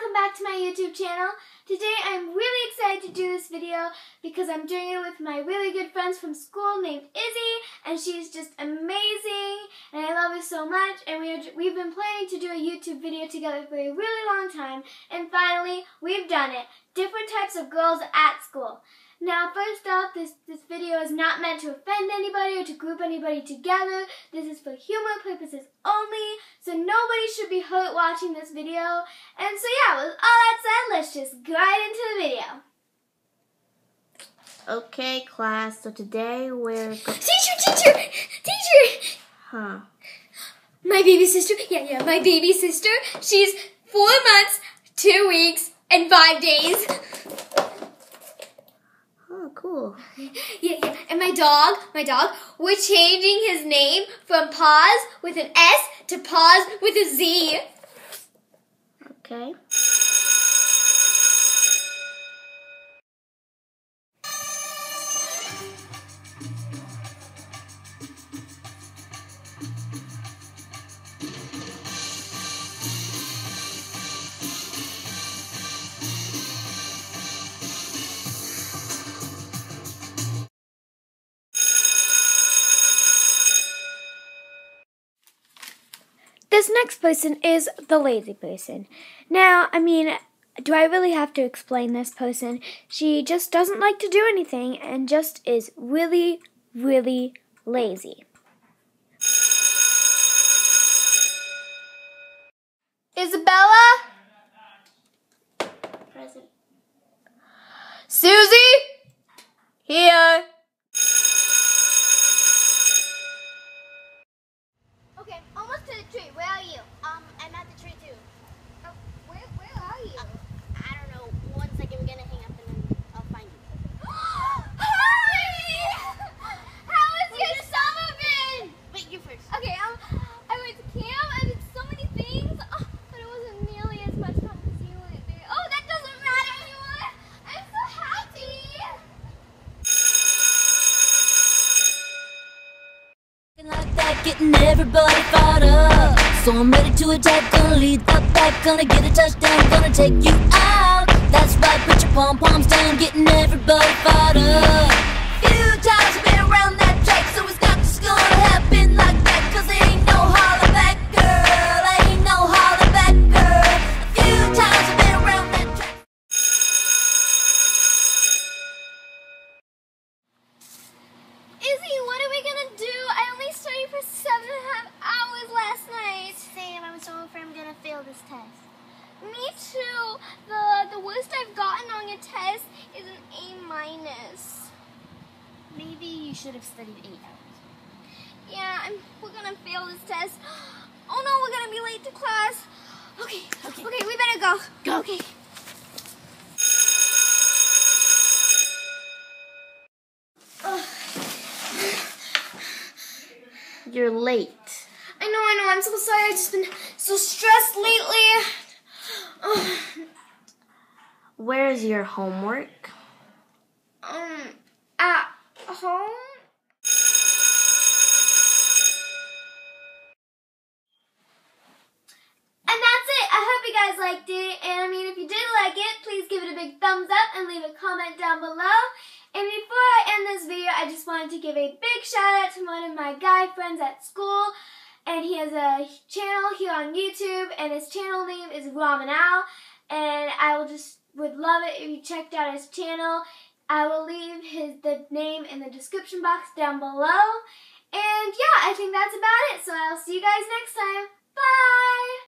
welcome back to my YouTube channel. Today I'm really excited to do this video because I'm doing it with my really good friends from school named Izzy and she's just amazing and I love her so much and we are, we've been planning to do a YouTube video together for a really long time and finally we've done it. Different types of girls at school. Now, first off, this, this video is not meant to offend anybody or to group anybody together. This is for humor purposes only, so nobody should be hurt watching this video. And so yeah, with all that said, let's just go right into the video. Okay, class, so today we're... Teacher, teacher, teacher! Huh. My baby sister, yeah, yeah, my baby sister, she's four months, two weeks, and five days. Cool. Yeah, yeah. And my dog, my dog, we're changing his name from Paws with an S to Paws with a Z. Okay. This next person is the lazy person. Now, I mean, do I really have to explain this person? She just doesn't like to do anything and just is really, really lazy. Isabella? Present. Susie? Here. Okay, almost to the tree. Where are you? Um, I'm at the tree too. Oh, where, where are you? I don't know. One second, we're gonna hang up and then I'll find you. Hi! How has your summer been? Wait, you first. Okay, um, I went to camp. I did so many things, oh, but it wasn't nearly as much fun as you went there. Oh, that doesn't matter anymore. I'm so happy. Like that, getting everybody fired up. So I'm ready to attack, gonna lead the pack, gonna get a touchdown, gonna take you out. That's right, put your pom poms down, getting everybody fired up. Few Maybe you should have studied eight hours. Yeah, I'm, we're gonna fail this test. Oh no, we're gonna be late to class. Okay, okay, okay, we better go. Go. Okay. You're late. I know, I know. I'm so sorry. I've just been so stressed lately. Oh, Where's your homework? um, at home. And that's it. I hope you guys liked it. And I mean, if you did like it, please give it a big thumbs up and leave a comment down below. And before I end this video, I just wanted to give a big shout out to one of my guy friends at school. And he has a channel here on YouTube, and his channel name is ROMandAL. And I will just would love it if you checked out his channel. I will leave his the name in the description box down below. And yeah, I think that's about it. So I'll see you guys next time. Bye!